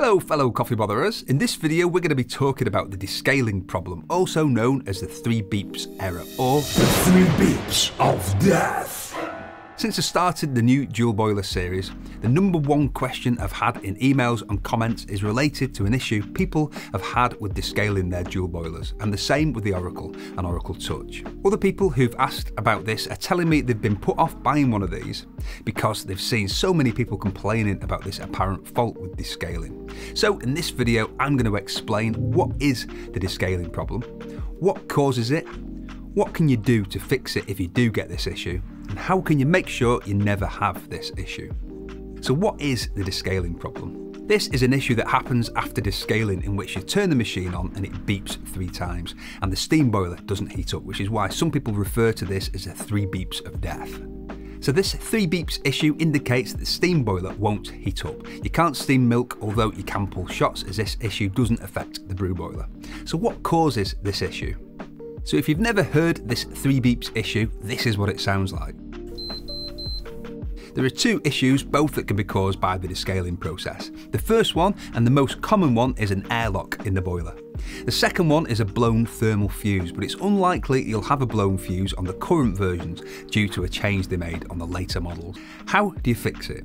Hello fellow coffee botherers, in this video we're going to be talking about the descaling problem, also known as the 3 beeps error or the 3 beeps of death. Since I started the new dual boiler series, the number one question I've had in emails and comments is related to an issue people have had with descaling their dual boilers, and the same with the Oracle and Oracle Touch. Other people who've asked about this are telling me they've been put off buying one of these because they've seen so many people complaining about this apparent fault with descaling. So in this video, I'm going to explain what is the descaling problem, what causes it, what can you do to fix it if you do get this issue, and how can you make sure you never have this issue? So what is the descaling problem? This is an issue that happens after descaling in which you turn the machine on and it beeps three times and the steam boiler doesn't heat up which is why some people refer to this as the three beeps of death. So this three beeps issue indicates that the steam boiler won't heat up. You can't steam milk although you can pull shots as this issue doesn't affect the brew boiler. So what causes this issue? So if you've never heard this 3 beeps issue, this is what it sounds like. There are two issues, both that can be caused by the descaling process. The first one, and the most common one, is an airlock in the boiler. The second one is a blown thermal fuse, but it's unlikely you'll have a blown fuse on the current versions due to a change they made on the later models. How do you fix it?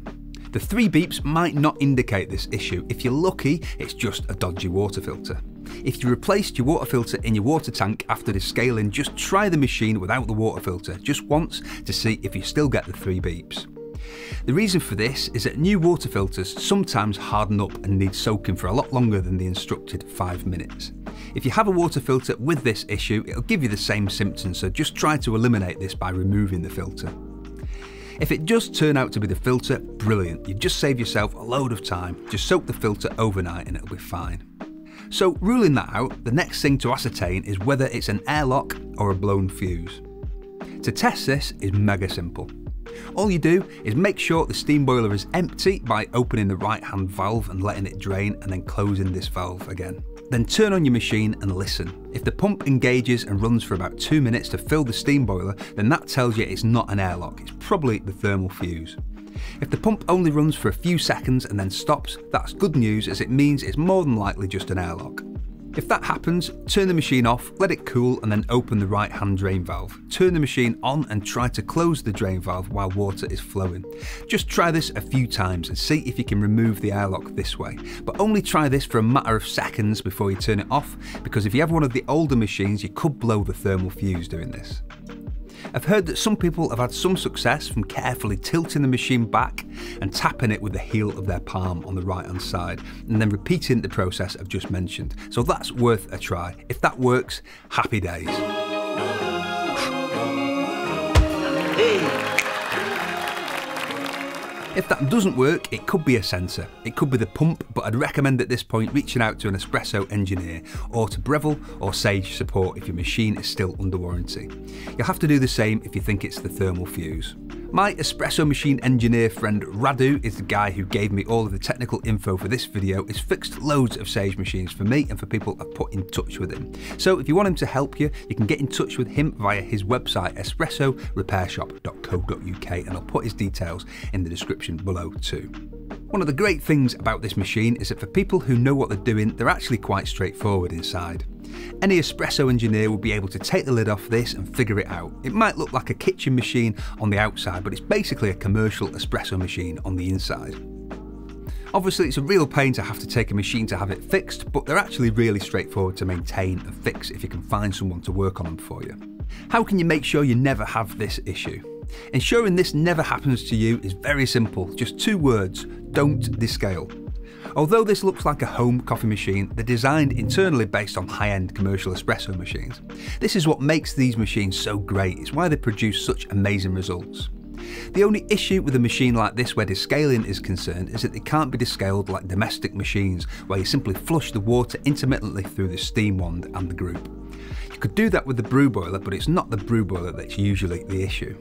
The three beeps might not indicate this issue. If you're lucky, it's just a dodgy water filter. If you replaced your water filter in your water tank after descaling, just try the machine without the water filter, just once to see if you still get the three beeps. The reason for this is that new water filters sometimes harden up and need soaking for a lot longer than the instructed 5 minutes. If you have a water filter with this issue, it'll give you the same symptoms, so just try to eliminate this by removing the filter. If it does turn out to be the filter, brilliant, you just save yourself a load of time, just soak the filter overnight and it'll be fine. So ruling that out, the next thing to ascertain is whether it's an airlock or a blown fuse. To test this is mega simple. All you do is make sure the steam boiler is empty by opening the right hand valve and letting it drain and then closing this valve again. Then turn on your machine and listen. If the pump engages and runs for about 2 minutes to fill the steam boiler, then that tells you it's not an airlock, it's probably the thermal fuse. If the pump only runs for a few seconds and then stops, that's good news as it means it's more than likely just an airlock. If that happens, turn the machine off, let it cool and then open the right hand drain valve. Turn the machine on and try to close the drain valve while water is flowing. Just try this a few times and see if you can remove the airlock this way. But only try this for a matter of seconds before you turn it off because if you have one of the older machines you could blow the thermal fuse doing this. I've heard that some people have had some success from carefully tilting the machine back and tapping it with the heel of their palm on the right hand side and then repeating the process I've just mentioned. So that's worth a try. If that works, happy days. If that doesn't work, it could be a sensor. It could be the pump, but I'd recommend at this point reaching out to an espresso engineer or to Breville or Sage support if your machine is still under warranty. You'll have to do the same if you think it's the thermal fuse. My espresso machine engineer friend Radu is the guy who gave me all of the technical info for this video. He's fixed loads of Sage machines for me and for people I've put in touch with him. So if you want him to help you, you can get in touch with him via his website espressorepairshop.co.uk and I'll put his details in the description below too. One of the great things about this machine is that for people who know what they're doing, they're actually quite straightforward inside. Any espresso engineer will be able to take the lid off this and figure it out. It might look like a kitchen machine on the outside, but it's basically a commercial espresso machine on the inside. Obviously it's a real pain to have to take a machine to have it fixed, but they're actually really straightforward to maintain and fix if you can find someone to work on them for you. How can you make sure you never have this issue? Ensuring this never happens to you is very simple, just two words, don't descale. Although this looks like a home coffee machine, they're designed internally based on high-end commercial espresso machines. This is what makes these machines so great, it's why they produce such amazing results. The only issue with a machine like this where descaling is concerned is that they can't be descaled like domestic machines where you simply flush the water intermittently through the steam wand and the group. You could do that with the brew boiler but it's not the brew boiler that's usually the issue.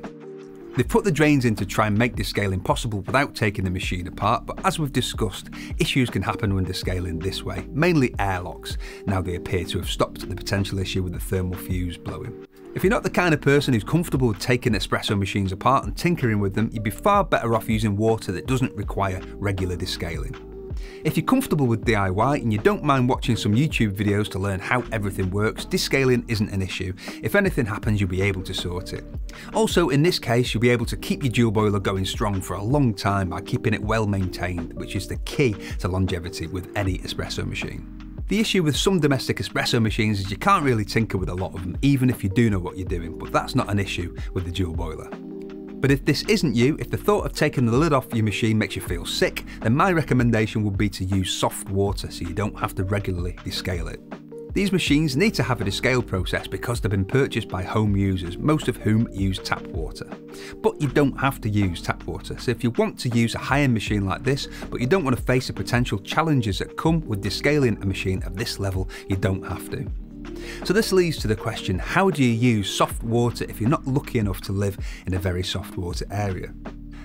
They've put the drains in to try and make descaling possible without taking the machine apart, but as we've discussed, issues can happen when descaling this way, mainly airlocks. Now they appear to have stopped the potential issue with the thermal fuse blowing. If you're not the kind of person who's comfortable with taking espresso machines apart and tinkering with them, you'd be far better off using water that doesn't require regular descaling. If you're comfortable with DIY and you don't mind watching some YouTube videos to learn how everything works, descaling isn't an issue. If anything happens, you'll be able to sort it. Also, in this case, you'll be able to keep your dual boiler going strong for a long time by keeping it well maintained, which is the key to longevity with any espresso machine. The issue with some domestic espresso machines is you can't really tinker with a lot of them, even if you do know what you're doing, but that's not an issue with the dual boiler. But if this isn't you, if the thought of taking the lid off your machine makes you feel sick, then my recommendation would be to use soft water so you don't have to regularly descale it. These machines need to have a descale process because they've been purchased by home users, most of whom use tap water. But you don't have to use tap water, so if you want to use a high-end machine like this, but you don't want to face the potential challenges that come with descaling a machine of this level, you don't have to. So this leads to the question, how do you use soft water if you're not lucky enough to live in a very soft water area?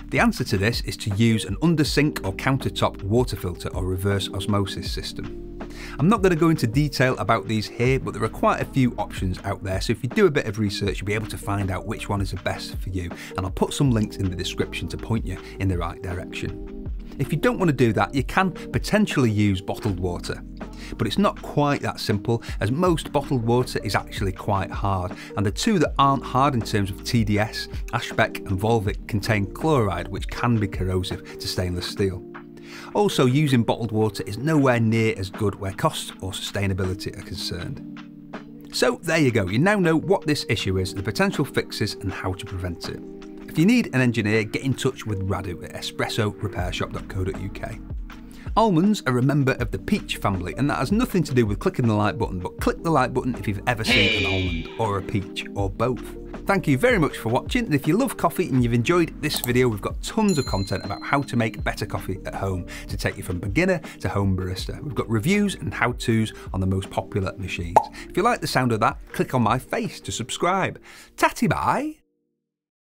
The answer to this is to use an under sink or countertop water filter or reverse osmosis system. I'm not going to go into detail about these here, but there are quite a few options out there, so if you do a bit of research, you'll be able to find out which one is the best for you, and I'll put some links in the description to point you in the right direction. If you don't want to do that, you can potentially use bottled water. But it's not quite that simple, as most bottled water is actually quite hard, and the two that aren't hard in terms of TDS, Ashbeck and Volvic, contain chloride, which can be corrosive to stainless steel. Also, using bottled water is nowhere near as good where cost or sustainability are concerned. So there you go, you now know what this issue is, the potential fixes and how to prevent it. If you need an engineer, get in touch with Radu at espressorepairshop.co.uk. Almonds are a member of the peach family, and that has nothing to do with clicking the like button, but click the like button if you've ever seen an almond, or a peach, or both. Thank you very much for watching, and if you love coffee and you've enjoyed this video, we've got tons of content about how to make better coffee at home to take you from beginner to home barista. We've got reviews and how-tos on the most popular machines. If you like the sound of that, click on my face to subscribe. Tatty bye!